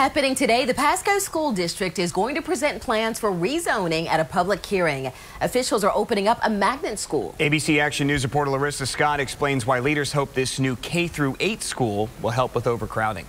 Happening today, the Pasco School District is going to present plans for rezoning at a public hearing. Officials are opening up a magnet school. ABC Action News reporter Larissa Scott explains why leaders hope this new K through 8 school will help with overcrowding.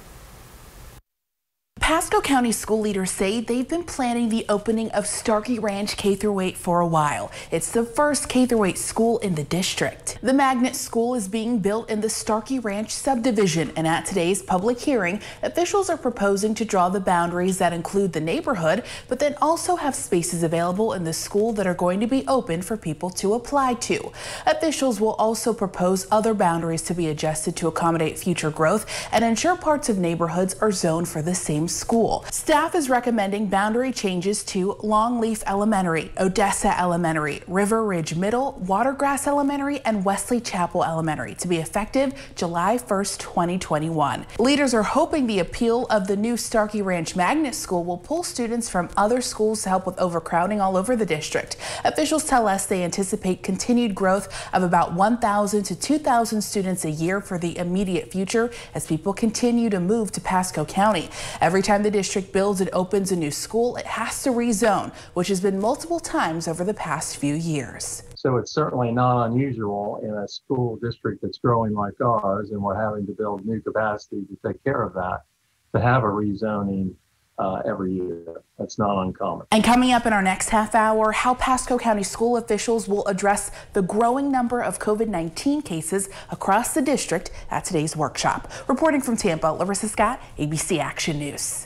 Pasco County school leaders say they've been planning the opening of Starkey Ranch K through 8 for a while. It's the first K through 8 school in the district. The magnet school is being built in the Starkey Ranch subdivision, and at today's public hearing, officials are proposing to draw the boundaries that include the neighborhood, but then also have spaces available in the school that are going to be open for people to apply to. Officials will also propose other boundaries to be adjusted to accommodate future growth and ensure parts of neighborhoods are zoned for the same school. Staff is recommending boundary changes to Longleaf Elementary, Odessa Elementary, River Ridge Middle, Watergrass Elementary, and Wesley Chapel Elementary to be effective July 1st, 2021. Leaders are hoping the appeal of the new Starkey Ranch Magnet School will pull students from other schools to help with overcrowding all over the district. Officials tell us they anticipate continued growth of about 1,000 to 2,000 students a year for the immediate future as people continue to move to Pasco County. Every time time the district builds and opens a new school, it has to rezone, which has been multiple times over the past few years. So it's certainly not unusual in a school district that's growing like ours, and we're having to build new capacity to take care of that, to have a rezoning uh, every year. That's not uncommon. And coming up in our next half hour, how Pasco County school officials will address the growing number of COVID-19 cases across the district at today's workshop. Reporting from Tampa, Larissa Scott, ABC Action News.